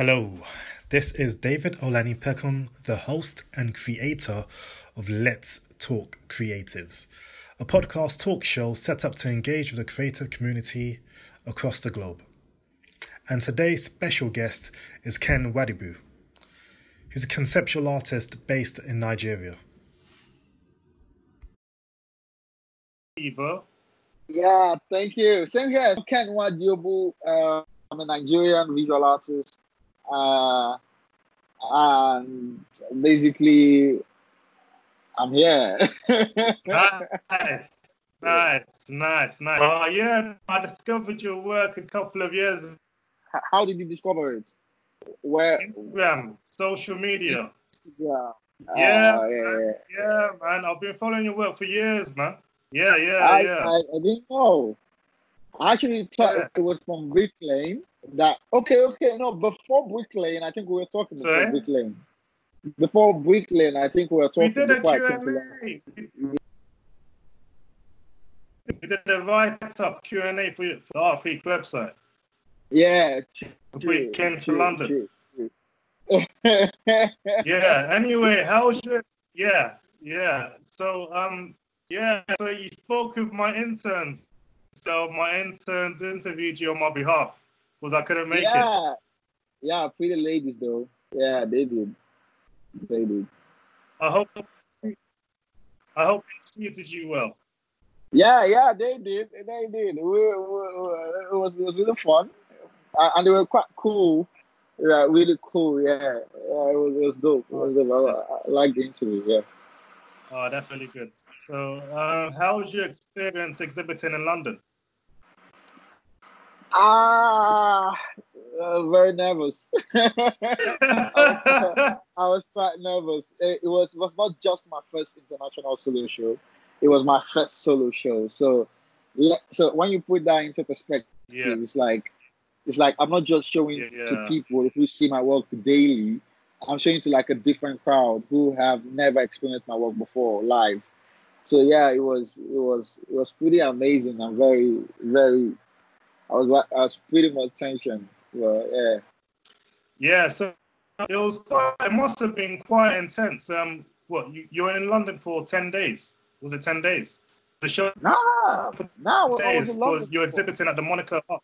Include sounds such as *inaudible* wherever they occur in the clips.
Hello, this is David Olanipekun, the host and creator of Let's Talk Creatives, a podcast talk show set up to engage with the creative community across the globe. And today's special guest is Ken Nwadiogbu. He's a conceptual artist based in Nigeria. Eva. Yeah, thank you. Same here. Ken Nwadiogbu. Uh, I'm a Nigerian visual artist. Uh, and basically, I'm here. *laughs* nice, nice, nice, nice. Oh, yeah, I discovered your work a couple of years. How did you discover it? Where? Instagram, social media. Yeah. Yeah, Uh, man, yeah. yeah, man. I've been following your work for years, man. Yeah, yeah, I, yeah. I, I didn't know. I actually thought Yeah. it was from Brick Lane. That okay, okay, no. Before Brick Lane, I think we were talking before Brick Lane. Before Brick Lane, I think we were talking we did a before to Q&A. We did a write-up Q&A for, for the Art Freak website Yeah. true, came to true, London. true, *laughs* yeah. Anyway, how's your? Yeah, yeah. So um, yeah. So you spoke with my interns. So my interns interviewed you on my behalf because I couldn't make it. yeah. Yeah, pretty ladies though. Yeah, they did. They did. I hope. I hope they treated you well. Yeah, yeah, they did. They did. We, we, it was it was really fun, Uh, and they were quite cool. Yeah, really cool. Yeah, yeah, it was it was dope. It was dope. I, I like the interview. Yeah. Oh, that's really good. So, uh, how was your experience exhibiting in London? Ah, uh, very nervous. *laughs* I was quite nervous. It, it was was not just my first international solo show; it was my first solo show. So, yeah, so when you put that into perspective, yeah, it's like it's like I'm not just showing Yeah. to people who see my work daily. I'm showing to like a different crowd who have never experienced my work before live. So yeah, it was it was it was pretty amazing and very very. I was I was pretty much tension. Well, yeah. yeah. So it was. Quite, it must have been quite intense. Um, what you, you were in London for ten days? Was it ten days? The show Nah, nah. I was days in London. you were exhibiting at the Monica Fair?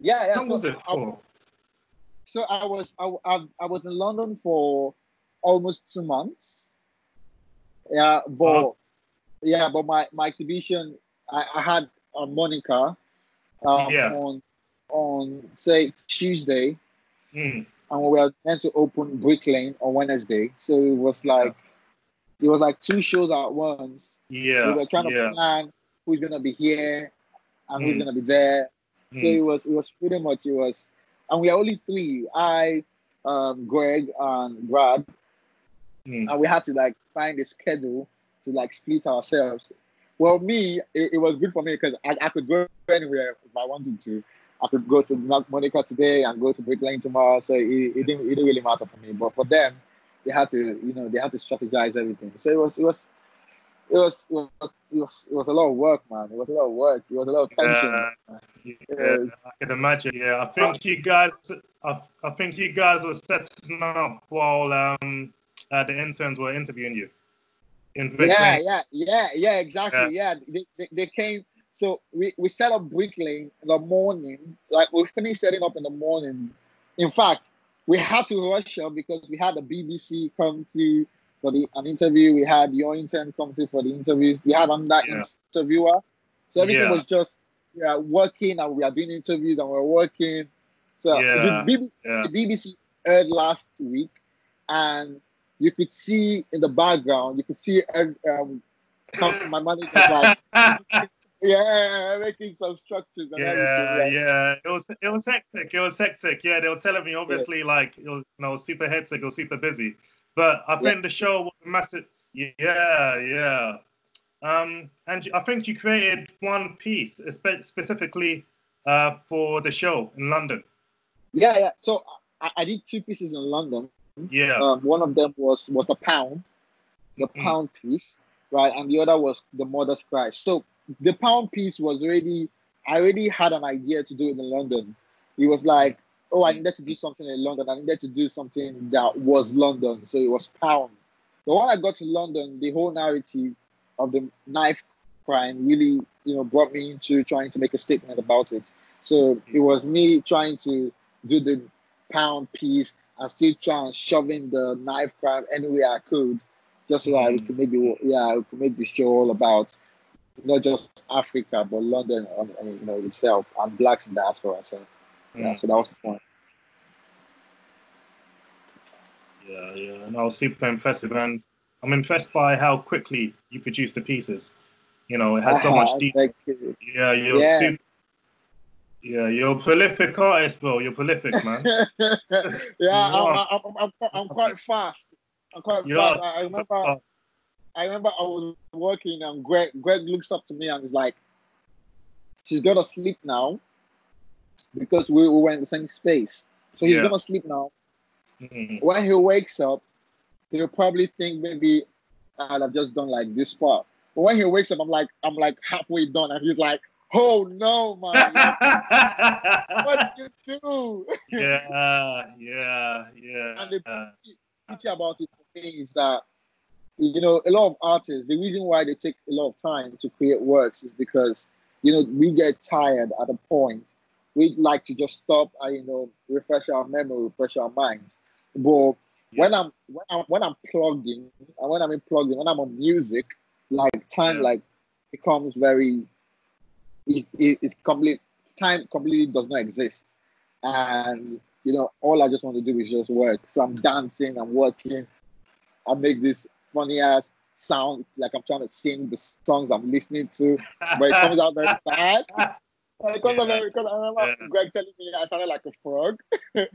Yeah, yeah. How so was it I- for? So I was I, I, I was in London for almost two months. Yeah, but Uh-huh. yeah, but my, my exhibition I, I had a Monica um, Yeah. on on say Tuesday, Mm, and we were meant to open Brick Lane on Wednesday. So it was like it was like two shows at once. yeah, we were trying to yeah. plan who's gonna be here and who's Mm. gonna be there. So mm. it was it was pretty much it was, and we are only three. I, um, Greg, and Brad, Mm. and we had to like find a schedule to like split ourselves. Well, me, it, it was good for me because I, I could go anywhere if I wanted to. I could go to Mo- Monica today and go to Brick Lane tomorrow. So it, it didn't it didn't really matter for me. But for them, they had to you know they had to strategize everything. So it was it was. It was, it was it was it was a lot of work, man. It was a lot of work. It was a lot of tension. Uh, yeah, I can imagine. Yeah, I think you guys, I, I think you guys were setting up while um uh, the interns were interviewing you. Yeah, yeah, yeah, yeah, exactly. Yeah, They, they, they came. So we, we set up Brick Lane in the morning. Like we finished setting up in the morning. In fact, we had to rush up because we had the BBC come through for the an interview. We had your intern come through for the interview. We had another Yeah. interviewer. So everything Yeah. was just yeah working and we are doing interviews and we're working. So Yeah. the, BBC, yeah. the BBC aired last week, and you could see in the background, you could see um, some- *laughs* my manager like, *laughs* yeah, making some structures and yeah, everything. yeah. It was it was hectic. It was hectic. Yeah, they were telling me obviously like it was, you know super hectic or super busy, but I think the show was massive. Yeah, yeah. Um, and I think you created one piece specifically uh, for the show in London. yeah, yeah. So I, I did two pieces in London. Yeah, Um, one of them was was the pound, the Mhm. pound piece, right, and the other was the mother's Christ. So the pound piece was already I already had an idea to do it in London. It was like, oh, I needed to do something in London. I needed to do something that was London. So it was Pound. But when I got to London, the whole narrative of the knife crime really, you know, brought me into trying to make a statement about it. So it was me trying to do the Pound piece and still trying shoving the knife crime anywhere I could, just so that we could make the yeah, we could make the show all about not just Africa but London, you know, itself and blacks in diaspora. So yeah, mm. so that was the point. Yeah, yeah, and I was super impressive, and I'm impressed by how quickly you produce the pieces. You know, it has so *laughs* much detail. Yeah, you're yeah. Super, yeah, you're a prolific artist, bro. You're prolific, man. *laughs* yeah, I'm, I'm, I'm, I'm, quite fast. I'm quite yeah. fast. I, I remember, I remember I was working, and Greg, Greg looks up to me and is like, "She's gonna sleep now." because we, we were in the same space. So he's yeah. gonna sleep now. Mm-hmm. When he wakes up, he'll probably think maybe I'd have just done like this part. But when he wakes up, I'm like, I'm like halfway done, and he's like, "Oh no, man! *laughs* what did you do?" yeah, yeah, yeah. And the uh, pity about it for me is that you know a lot of artists. The reason why they take a lot of time to create works is because you know we get tired at a point we'd like to just stop and you know refresh our memory, refresh our minds. But yeah. when I'm when I'm when I'm plugged in and when I'm in plugged in, when I'm on music, like time yeah. like becomes very it's, it's complete time completely does not exist. And you know, all I just want to do is just work. So I'm dancing, I'm working, I make this funny ass sound like I'm trying to sing the songs I'm listening to, but it comes out very *laughs* bad because yeah. of because I remember yeah. Greg telling me I sounded like a frog. *laughs*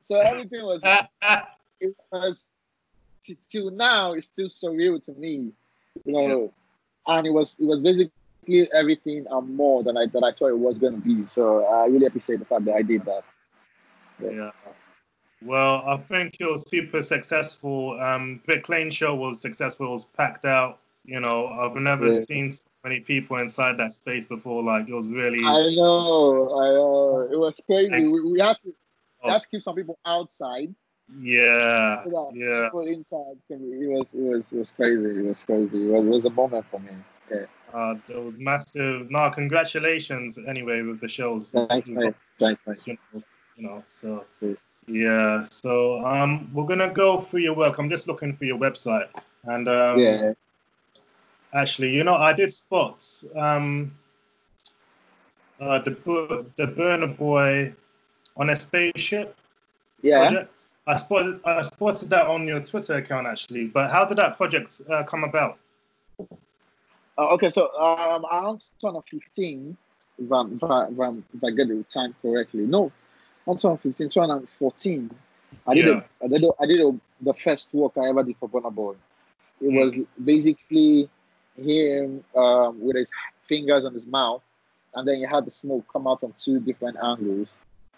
so everything was *laughs* it was till now it's still surreal to me, you know. And it was it was basically everything and more than I that I thought it was gonna be. So I really appreciate the fact that I did that. Yeah. yeah. Well, I think you're super successful. Um, Brick Lane show was successful. It was packed out. You know, I've never yeah. seen so many people inside that space before. Like it was really. I know, I know. It was crazy. we, we have to, we have to keep some people outside. Yeah, yeah. People inside. It was, it was, it was crazy. It was crazy. It was, it was a moment for me. Yeah. Uh, there was massive. No, congratulations. Anyway, with the shows. Thanks, mate. Thanks, mate. You know, so. Yeah, so um, we're gonna go through your work. I'm just looking for your website, and um, yeah, actually. You know, I did spot um, uh, the the Burna Boy on a spaceship. Yeah. Project. I spotted I spotted that on your Twitter account actually. But how did that project uh, come about? Uh, okay, so um, around 2015, if, I'm, if, I, if, I'm, if I get the time correctly, no, not 2015, 2014. I did, yeah. a, I did, a, I did a, the first work I ever did for Burna Boy. It mm. was basically him um, with his fingers on his mouth, and then you had the smoke come out from two different angles.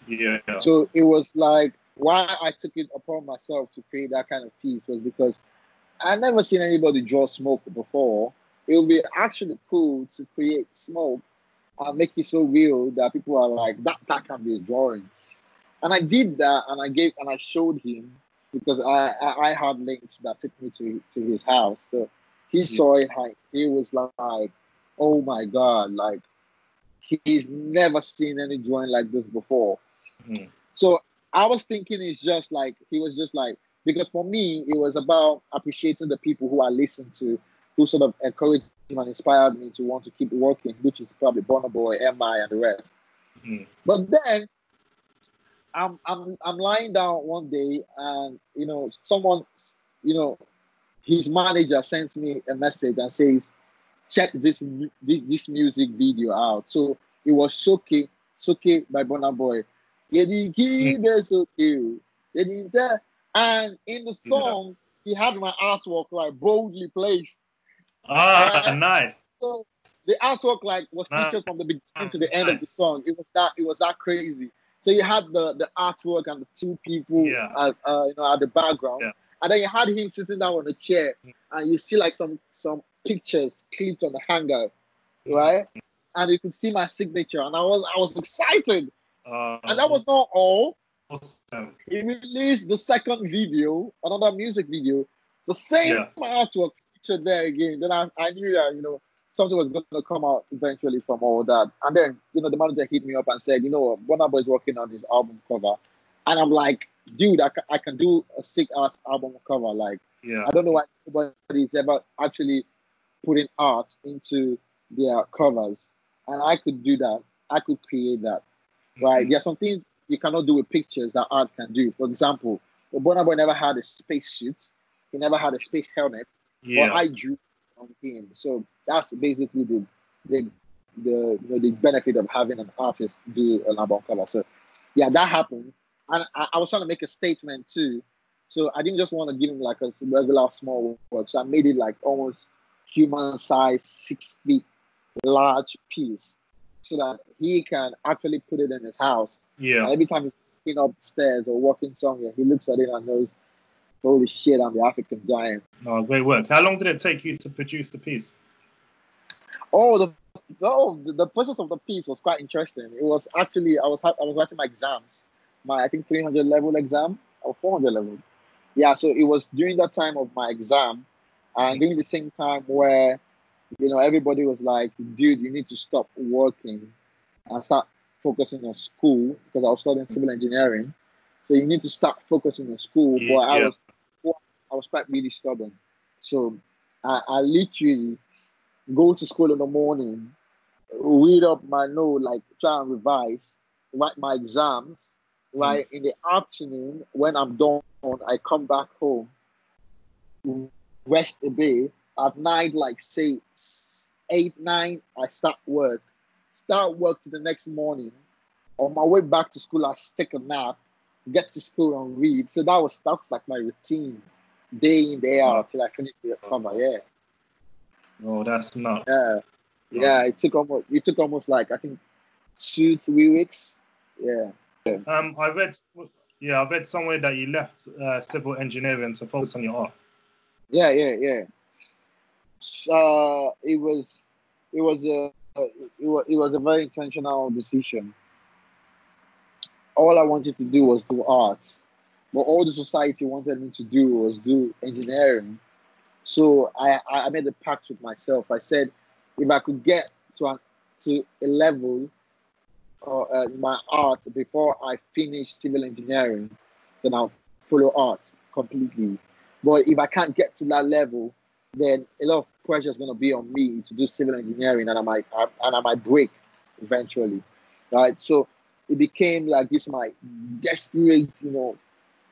Yeah. So it was like why I took it upon myself to create that kind of piece was because I never seen anybody draw smoke before. It would be actually cool to create smoke and make it so real that people are like, that that can be a drawing. And I did that and I gave and I showed him because I, I, I had links that took me to, to his house. So he saw it like he was like, oh my god, like he's never seen any drawing like this before. Mm. So I was thinking it's just like he was just like because for me it was about appreciating the people who I listened to, who sort of encouraged and inspired me to want to keep working, which is probably Burna Boy, MI, and the rest. Mm. But then I'm I'm I'm lying down one day and you know someone you know his manager sends me a message and says, check this this this music video out. So it was Soke, Soke by Burna Boy. And in the song, he had my artwork like boldly placed. Ah, uh, nice. So the artwork like was pictured from the beginning to the end nice. of the song. It was that it was that crazy. So you had the the artwork and the two people, yeah. uh, uh, you know, at the background. Yeah and then you had him sitting down on a chair, and you see like some some pictures clipped on the hanger, right? And you could see my signature, and I was I was excited. Uh, and that was not all. awesome. He released the second video, another music video, the same Yeah. artwork featured there again. Then I, I knew that, you know, something was going to come out eventually from all that. And then, you know, the manager hit me up and said, you know what, Boy is working on his album cover. And I'm like, dude, I can, I can do a sick ass album cover. Like, Yeah. I don't know why nobody's ever actually putting art into their covers. And I could do that. I could create that. Right? Mhm. There are some things you cannot do with pictures that art can do. For example, Burna Boy never had a space suit. He never had a space helmet. Yeah. But I drew on him. So that's basically the the the you know, the benefit of having an artist do an album cover. So yeah, that happened. And I, I was trying to make a statement too. So I didn't just want to give him like a regular small work. So I made it like almost human size, six feet large piece so that he can actually put it in his house. yeah. And every time he's walking upstairs or walking somewhere, he looks at it and knows, holy shit, I'm the African giant. No, great work. How long did it take you to produce the piece? Oh, the oh, the, process of the piece was quite interesting. It was actually I was I was writing my exams, my I think 300 level exam or 400 level. Yeah, so it was during that time of my exam, and during the same time where, you know, everybody was like, "Dude, you need to stop working and start focusing on school," because I was studying civil engineering. So you need to start focusing on school. But I Yeah. was I was quite really stubborn. So I, I literally go to school in the morning, read up my note, like try and revise, write my exams. Mm. Right in the afternoon, when I'm done, I come back home, rest a bit. At night, like say eight, nine, I start work. Start work to the next morning. On my way back to school, I take a nap, get to school and read. So that was that was like my routine, day in day out till I finish the cover. Yeah. Oh, that's nuts. Yeah, yeah. It took almost it took almost like I think two three weeks. Yeah, Um, I read, yeah, I read somewhere that you left uh, civil engineering to focus on your art. yeah, yeah, yeah. Uh, it was it was a it was, it was a very intentional decision. All I wanted to do was do art, but all the society wanted me to do was do engineering. So I, I made a pact with myself. I said, if I could get to to a level uh, my art before I finish civil engineering, then I'll follow art completely. But if I can't get to that level, then a lot of pressure is going to be on me to do civil engineering, and I might I, and I might break eventually, right? So it became like this my desperate, you know,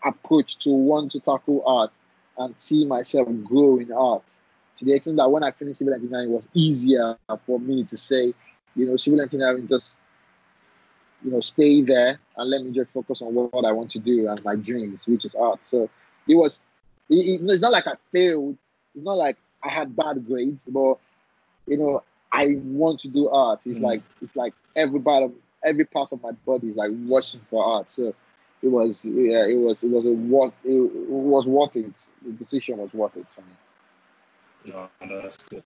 approach to want to tackle art and see myself grow in art to the extent that when I finished civil engineering, it was easier for me to say, you know, civil engineering just, you know, stay there and let me just focus on what, what I want to do and my dreams, which is art. So it was, it, it- it's not like I failed. It's not like I had bad grades, but you know, I want to do art. It's Mm. like it's like every part of every part of my body is like watching for art. So it was yeah, it was it was a what it, it was worth it. The decision was worth it for me. No, that's good.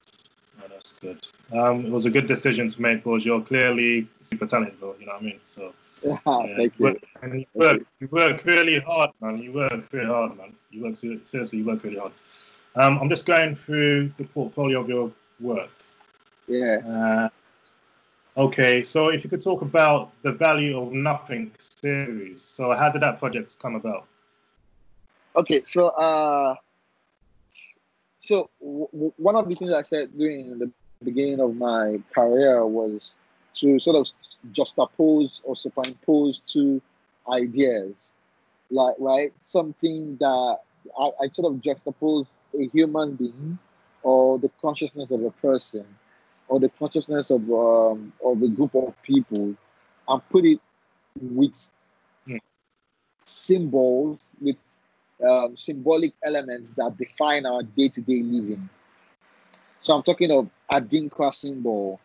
No, that's good. Um, it was a good decision to make because you're clearly super talented, though. You know what I mean? So Yeah, *laughs* yeah, thank you you. work, and you work, you work really hard, man. You work really hard, man. You work seriously. You work really hard. Um, I'm just going through the portfolio of your work. Yeah. Uh, okay, so if you could talk about the value of nothing series. So how did that project come about? Okay, so uh, so w- one of the things I said during the beginning of my career was to sort of juxtapose or superimpose two ideas, like right, something that I, I sort of juxtapose a human being or the consciousness of a person or the consciousness of um, of a group of people and put it with Hmm. symbols with um, symbolic elements that define our day-to-day living. So I'm talking of Adinkra symbol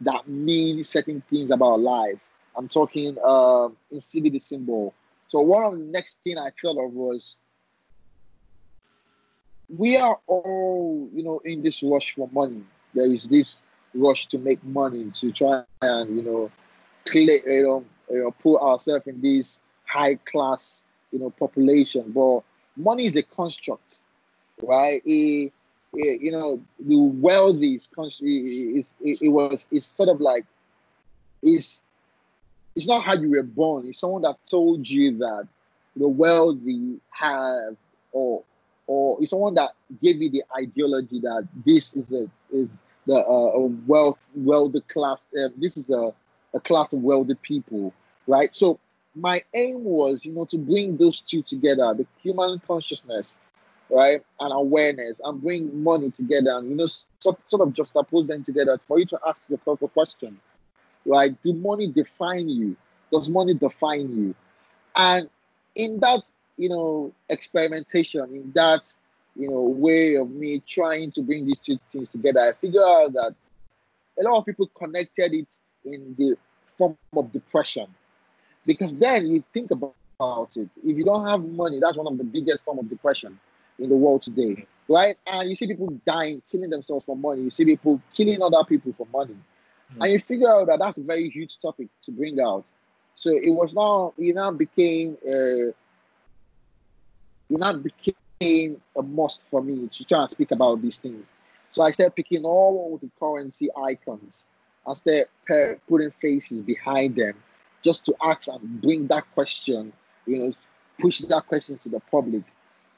that means certain things about life. I'm talking um, Insibidi symbol. So one of the next thing I thought of was we are all, you know, in this rush for money. There is this rush to make money to try and, you know, clear, you know, you know put ourselves in this high class, you know, population. But money is a construct, right? It, it, you know, the wealthy is, is it, it was it's sort of like it's it's not how you were born. It's someone that told you that the wealthy have or it's someone that gave you the ideology that this is a is the uh, a wealth wealthy class. Uh, this is a, a class of wealthy people, right? So my aim was, you know, to bring those two together: the human consciousness, right, and awareness, and bring money together, and you know, sort, sort of juxtapose them together for you to ask yourself a question, right? Do money define you? Does money define you? And in that, you know, experimentation, in that you know, way of me trying to bring these two things together, I figure out that a lot of people connected it in the form of depression. Because then you think about it, if you don't have money, that's one of the biggest form of depression in the world today, right? And you see people dying, killing themselves for money. You see people killing other people for money. Mm-hmm. And you figure out that that's a very huge topic to bring out. So it was now, it now became, uh, it became became a must for me to try and speak about these things. So I started picking all the currency icons. I started putting faces behind them just to ask and bring that question, you know, push that question to the public.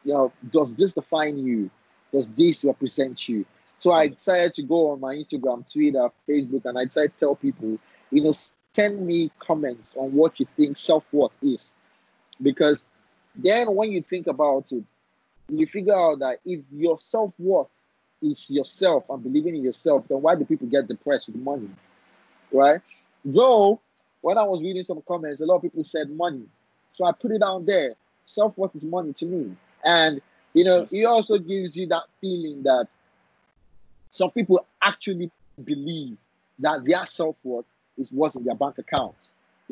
You know, does this define you? Does this represent you? So I decided to go on my Instagram, Twitter, Facebook, and I decided to tell people, you know, send me comments on what you think self worth is. Because then when you think about it, you figure out that if your self worth is yourself and believing in yourself, then why do people get depressed with money? Right? Though, when I was reading some comments, a lot of people said money. So I put it down there. Self worth is money to me. And, you know, it also gives you that feeling that some people actually believe that their self worth is what's in their bank account,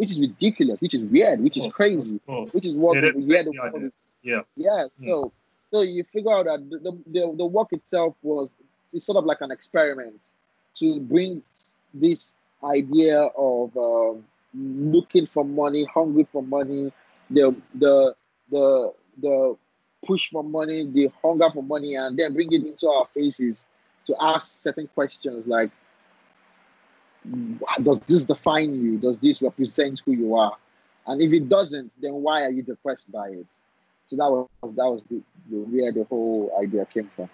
which is ridiculous, which is weird, which is crazy, which is what yeah, weird. Yeah. Yeah. yeah. So so you figure out that the, the, the work itself was it's sort of like an experiment to bring this idea of um, looking for money, hungry for money, the the the the push for money, the hunger for money, and then bring it into our faces to ask certain questions like, does this define you? Does this represent who you are? And if it doesn't, then why are you depressed by it? So that was that was the, the, where the whole idea came from.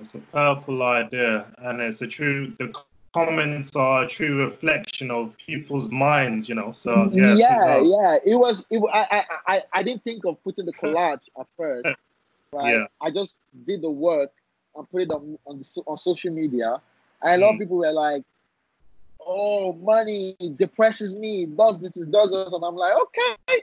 It's a powerful idea, and it's a true. The comments are a true reflection of people's minds, you know. So yeah, yeah, yeah. It was. It. I, I, I didn't think of putting the collage at first. Right? Yeah. I just did the work and put it on on, the, on social media, and a lot mm. of people were like, "Oh, money depresses me. Does this? Does this?" And I'm like, "Okay,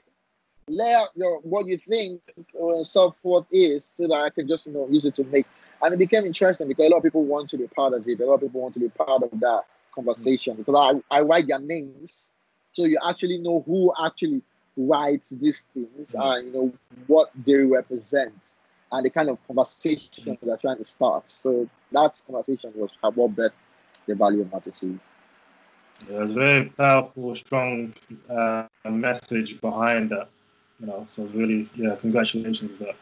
lay out your what you think uh, self worth is, so that I can just you know use it to make. And it became interesting because a lot of people want to be part of it. A lot of people want to be part of that conversation because I, I write their names, so you actually know who actually writes these things mm-hmm. and you know what they represent and the kind of conversation mm-hmm. they're trying to start. So that conversation was bet the value of matrices. Yeah, it's a very powerful, strong uh, message behind that you know, so really, yeah, congratulations that.